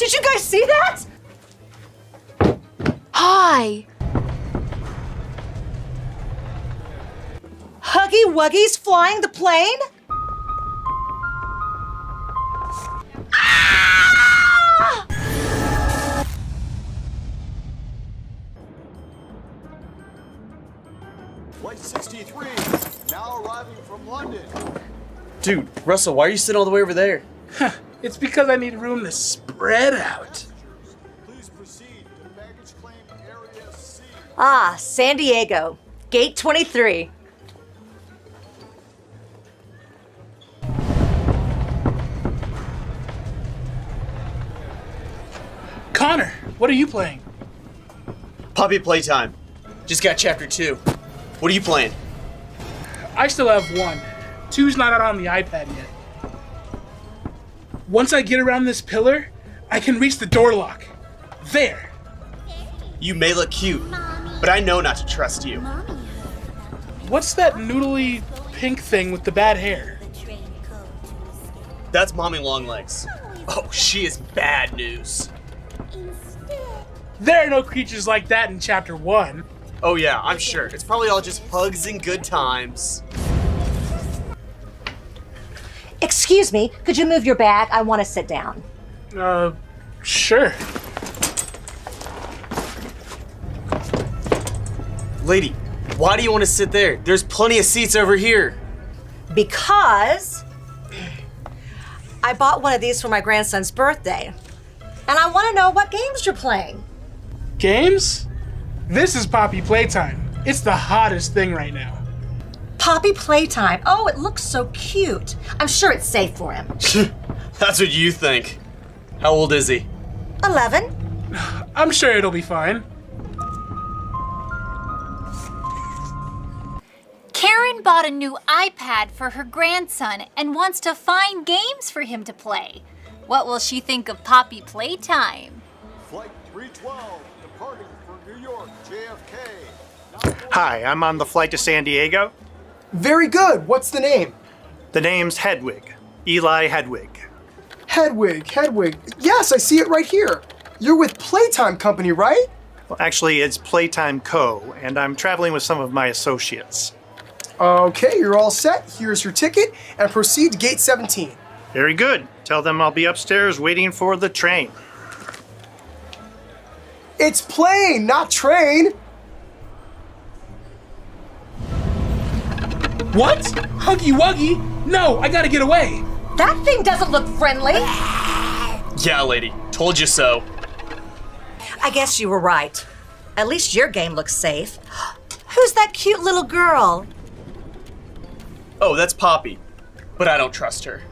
Did you guys see that? Hi. Huggy Wuggy's flying the plane? Ah! Flight 63, now arriving from London. Dude, Russell, why are you sitting all the way over there? It's because I need room to spread out. Please proceed to baggage claim area C. Ah, San Diego, gate 23. Connor, what are you playing? Poppy playtime. Just got chapter two. What are you playing? I still have one. Two's not out on the iPad yet. Once I get around this pillar, I can reach the door lock. There. You may look cute, but I know not to trust you. What's that noodly pink thing with the bad hair? That's Mommy Longlegs. Oh, she is bad news. There are no creatures like that in chapter one. Oh yeah, I'm sure. It's probably all just hugs and good times. Excuse me, could you move your bag? I want to sit down. Uh, sure. Lady, why do you want to sit there? There's plenty of seats over here. Because I bought one of these for my grandson's birthday. And I want to know what games you're playing. Games? This is Poppy Playtime. It's the hottest thing right now. Poppy Playtime. Oh, it looks so cute. I'm sure it's safe for him. That's what you think. How old is he? 11? I'm sure it'll be fine. Karen bought a new iPad for her grandson and wants to find games for him to play. What will she think of Poppy Playtime? Flight 312, departing for New York, JFK. Hi, I'm on the flight to San Diego. Very good. What's the name? The name's Hedwig. Eli Hedwig. Hedwig, Hedwig. Yes, I see it right here. You're with Playtime Company, right? Well, actually, it's Playtime Co., and I'm traveling with some of my associates. Okay, you're all set. Here's your ticket, and proceed to gate 17. Very good. Tell them I'll be upstairs waiting for the train. It's plane, not train. What? Huggy Wuggy? No, I gotta get away. That thing doesn't look friendly. Yeah, lady. Told you so. I guess you were right. At least your game looks safe. Who's that cute little girl? Oh, that's Poppy. But I don't trust her.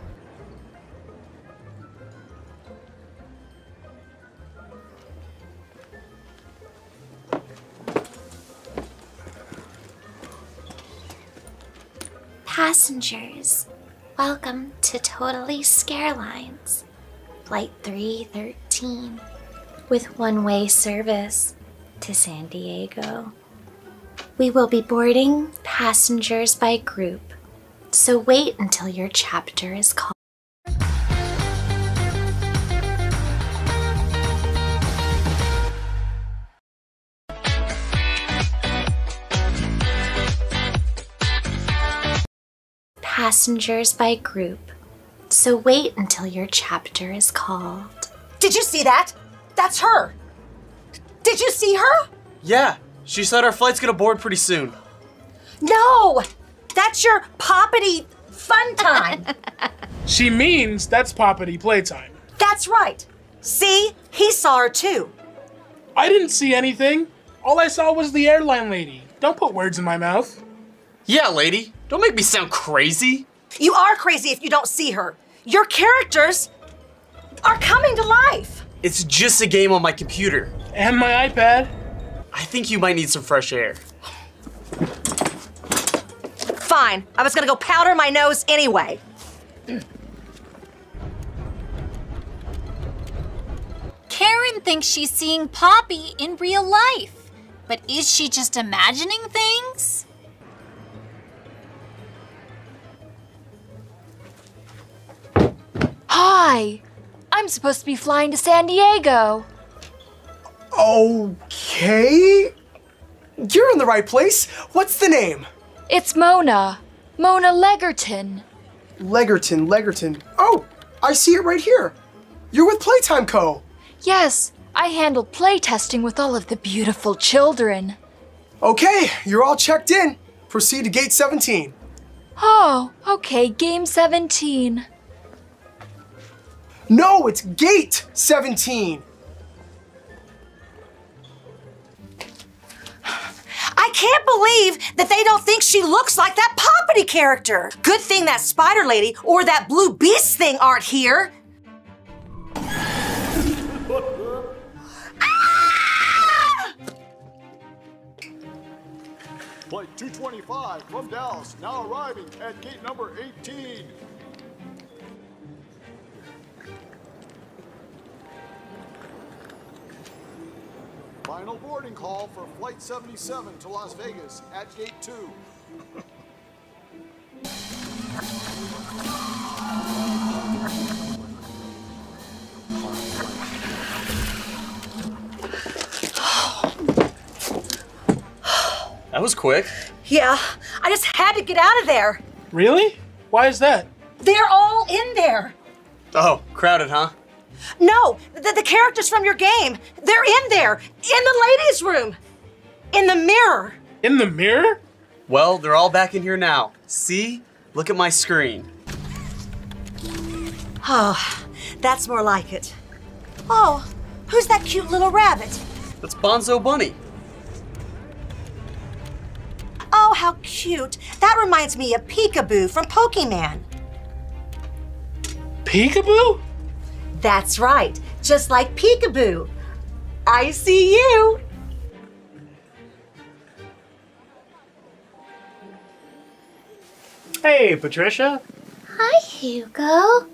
Passengers, welcome to Totally Scarelines, Flight 313, with one way service to San Diego. We will be boarding passengers by group, so wait until your chapter is called. Passengers by group, so wait until your chapter is called. Did you see that? That's her. Did you see her? Yeah, she said our flight's gonna board pretty soon. No, that's your poppity fun time. She means that's Poppity Playtime. that's right. See, he saw her too. I didn't see anything. All I saw was the airline lady. Don't put words in my mouth. Yeah, lady. Don't make me sound crazy. You are crazy if you don't see her. Your characters are coming to life. It's just a game on my computer. And my iPad. I think you might need some fresh air. Fine, I was gonna go powder my nose anyway. Karen thinks she's seeing Poppy in real life. But is she just imagining things? Hi. I'm supposed to be flying to San Diego. Okay. You're in the right place. What's the name? It's Mona. Mona Legerton. Legerton, Legerton. Oh, I see it right here. You're with Playtime Co. Yes, I handle play testing with all of the beautiful children. Okay, you're all checked in. Proceed to gate 17. Oh, okay, game 17. No, it's gate 17. I can't believe that they don't think she looks like that Poppity character. Good thing that Spider Lady or that Blue Beast thing aren't here. Flight 225 from Dallas, now arriving at gate number 18. Final boarding call for Flight 77 to Las Vegas at gate 2. That was quick. Yeah, I just had to get out of there. Really? Why is that? They're all in there. Oh, crowded, huh? No, the, the characters from your game. They're in there, in the ladies' room, in the mirror. In the mirror? Well, they're all back in here now. See? Look at my screen. Oh, that's more like it. Oh, who's that cute little rabbit? That's Bunzo Bunny. Oh, how cute. That reminds me of Peekaboo from Pokemon. Peekaboo? That's right, just like Peekaboo. I see you. Hey, Patricia. Hi, Hugo.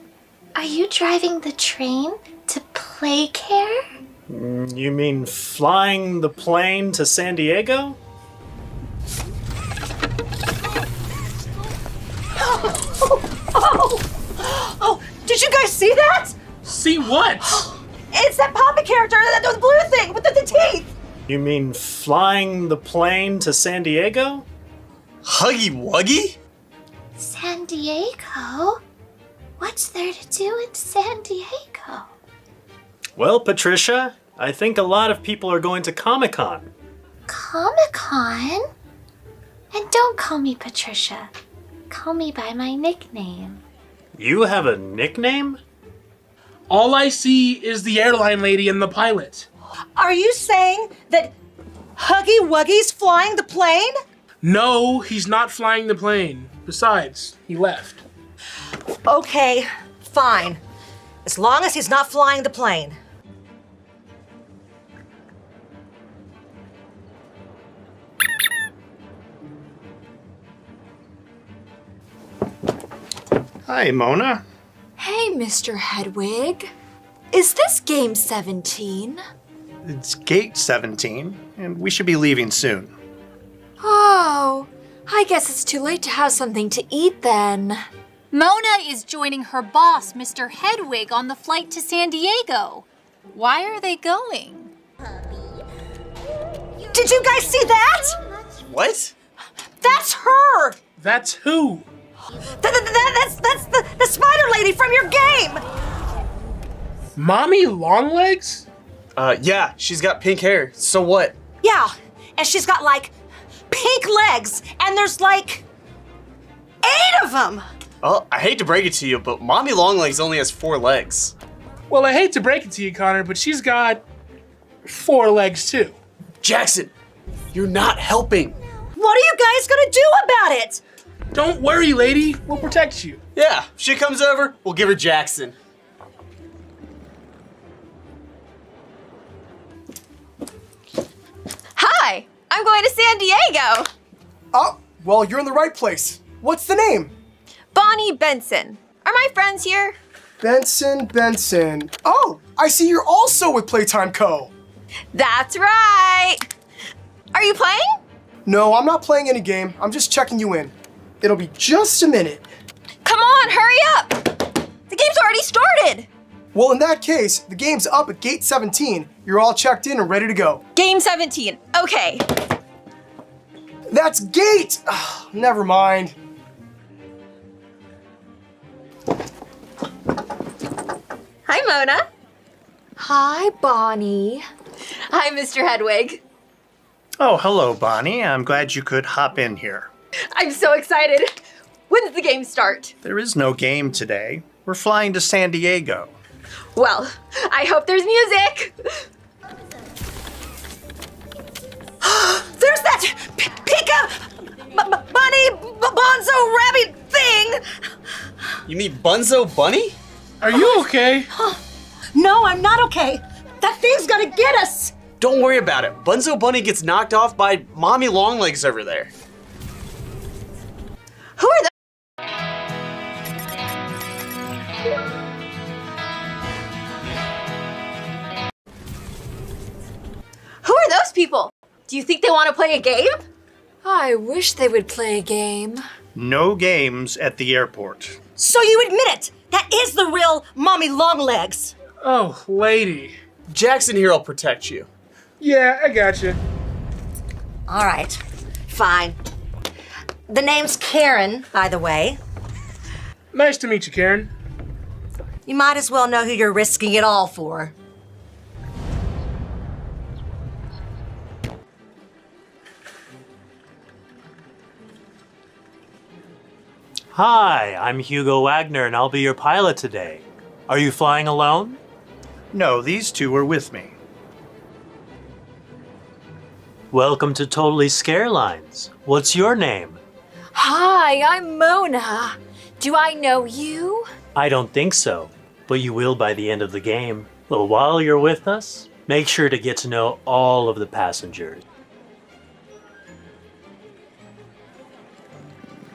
Are you driving the train to Playcare? Mm, you mean flying the plane to San Diego? Oh, oh, oh, Oh! did you guys see that? See what? It's that Poppy character, that, the blue thing with the, the teeth. You mean flying the plane to San Diego? Huggy Wuggy? San Diego? What's there to do in San Diego? Well, Patricia, I think a lot of people are going to Comic Con. Comic Con? And don't call me Patricia. Call me by my nickname. You have a nickname? All I see is the airline lady and the pilot. Are you saying that Huggy Wuggy's flying the plane? No, he's not flying the plane. Besides, he left. Okay, fine. As long as he's not flying the plane. Hi, Mona. Hey, Mr. Hedwig. Is this game 17? It's gate 17, and we should be leaving soon. Oh, I guess it's too late to have something to eat then. Mona is joining her boss, Mr. Hedwig, on the flight to San Diego. Why are they going? Did you guys see that? What? That's her! That's who? Th- th- th- that's that's the, the spider lady from your game! Mommy Longlegs? Uh, yeah, she's got pink hair. So what? Yeah, and she's got like pink legs, and there's like eight of them! Well, I hate to break it to you, but Mommy Longlegs only has four legs. Well, I hate to break it to you, Connor, but she's got four legs too. Jackson, you're not helping. What are you guys gonna do about it? Don't worry, lady. We'll protect you. Yeah, if she comes over, we'll give her Jackson. Hi, I'm going to San Diego. Oh, well, you're in the right place. What's the name? Bonnie Benson. Are my friends here? Benson, Benson. Oh, I see you're also with Playtime Co. That's right. Are you playing? No, I'm not playing any game. I'm just checking you in. It'll be just a minute. Come on, hurry up. The game's already started. Well, in that case, the game's up at gate 17. You're all checked in and ready to go. Game 17. Okay. That's gate! Ugh, never mind. Hi, Mona. Hi, Bonnie. Hi, Mr. Hedwig. Oh, hello, Bonnie. I'm glad you could hop in here. I'm so excited. When's the game start? There is no game today. We're flying to San Diego. Well, I hope there's music. There's that P- Pika B- B- Bunny B- Bonzo Rabbit thing! You mean Bunzo Bunny? Are you okay? No, I'm not okay. That thing's gonna get us! Don't worry about it. Bunzo Bunny gets knocked off by Mommy Longlegs over there. Do you think they want to play a game? I wish they would play a game. No games at the airport. So you admit it! That is the real Mommy Longlegs! Oh, lady. Jackson here will protect you. Yeah, I gotcha. Alright, fine. The name's Karen, by the way. Nice to meet you, Karen. You might as well know who you're risking it all for. Hi, I'm Hugo Wagner and I'll be your pilot today. Are you flying alone? No, these two are with me. Welcome to Totally Scarelines. What's your name? Hi, I'm Mona. Do I know you? I don't think so, but you will by the end of the game. But while you're with us, make sure to get to know all of the passengers.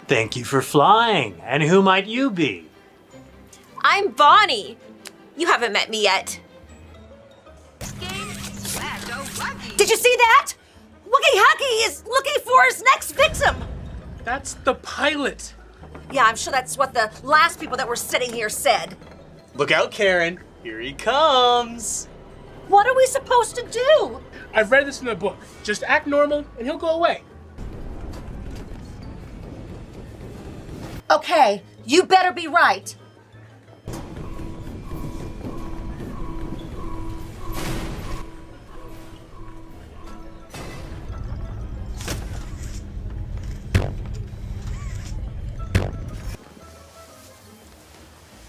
Thank you for flying. And who might you be? I'm Bonnie. You haven't met me yet. Did you see that? Wookie Hacky is looking for his next victim! That's the pilot. Yeah, I'm sure that's what the last people that were sitting here said. Look out, Karen. Here he comes. What are we supposed to do? I've read this in the book. Just act normal and he'll go away. Okay, you better be right.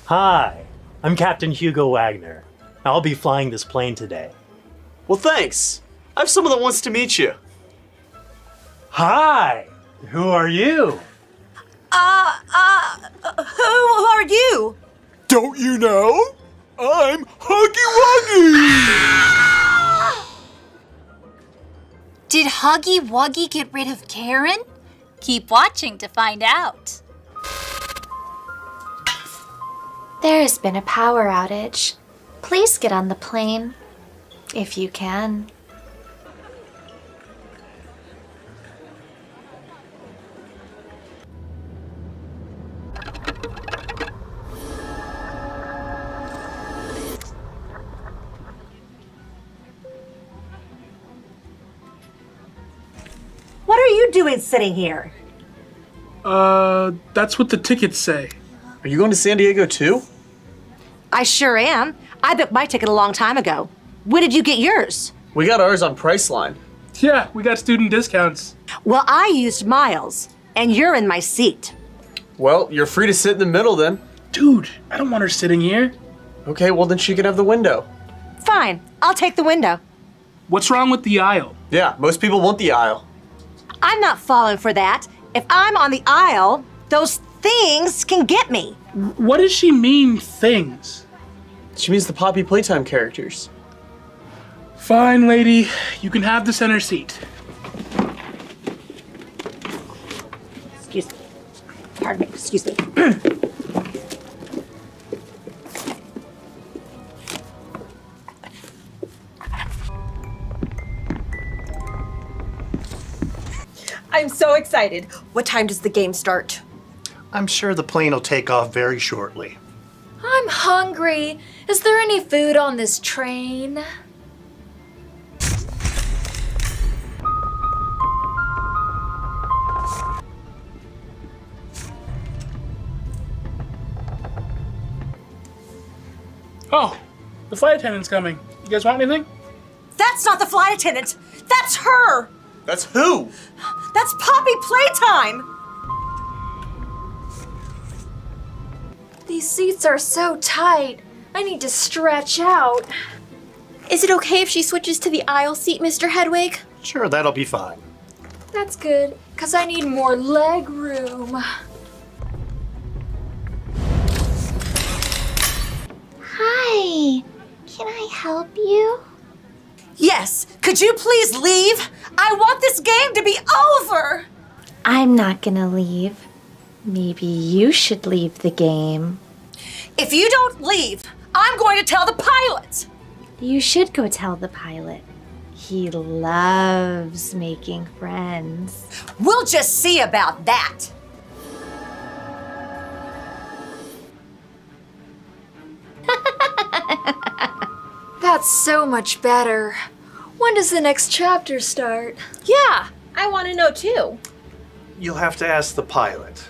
Hi, I'm Captain Hugo Wagner. I'll be flying this plane today. Well, thanks. I have someone that wants to meet you. Hi, who are you? Uh, uh, uh, who are you? Don't you know? I'm Huggy Wuggy! Did Huggy Wuggy get rid of Karen? Keep watching to find out. There has been a power outage. Please get on the plane. If you can. Doing sitting here? Uh, that's what the tickets say. Are you going to San Diego too? I sure am. I booked my ticket a long time ago. When did you get yours? We got ours on Priceline. Yeah, we got student discounts. Well, I used miles, and you're in my seat. Well, you're free to sit in the middle then. Dude, I don't want her sitting here. Okay, well then she can have the window. Fine, I'll take the window. What's wrong with the aisle? Yeah, most people want the aisle. I'm not falling for that. If I'm on the aisle, those things can get me. What does she mean, things? She means the Poppy Playtime characters. Fine, lady. You can have the center seat. Excuse me. Pardon me, excuse me. I'm so excited. What time does the game start? I'm sure the plane will take off very shortly. I'm hungry. Is there any food on this train? Oh, the flight attendant's coming. You guys want anything? That's not the flight attendant. That's her. That's who? That's Poppy Playtime. These seats are so tight. I need to stretch out. Is it okay if she switches to the aisle seat, Mr. Hedwig? Sure, that'll be fine. That's good, because I need more leg room. Hi. Can I help you? Yes. Could you please leave? I want this game to be over. I'm not gonna leave. Maybe you should leave the game. If you don't leave, I'm going to tell the pilot. You should go tell the pilot. He loves making friends. We'll just see about that. That's so much better. When does the next chapter start? Yeah, I want to know too. You'll have to ask the pilot.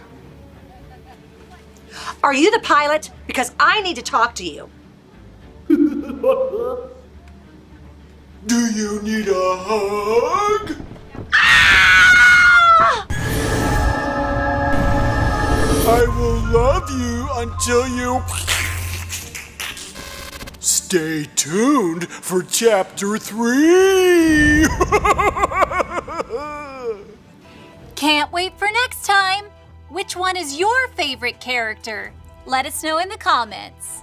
Are you the pilot? Because I need to talk to you. Do you need a hug? Ah! I will love you until you. Stay tuned for chapter three! Can't wait for next time. Which one is your favorite character? Let us know in the comments.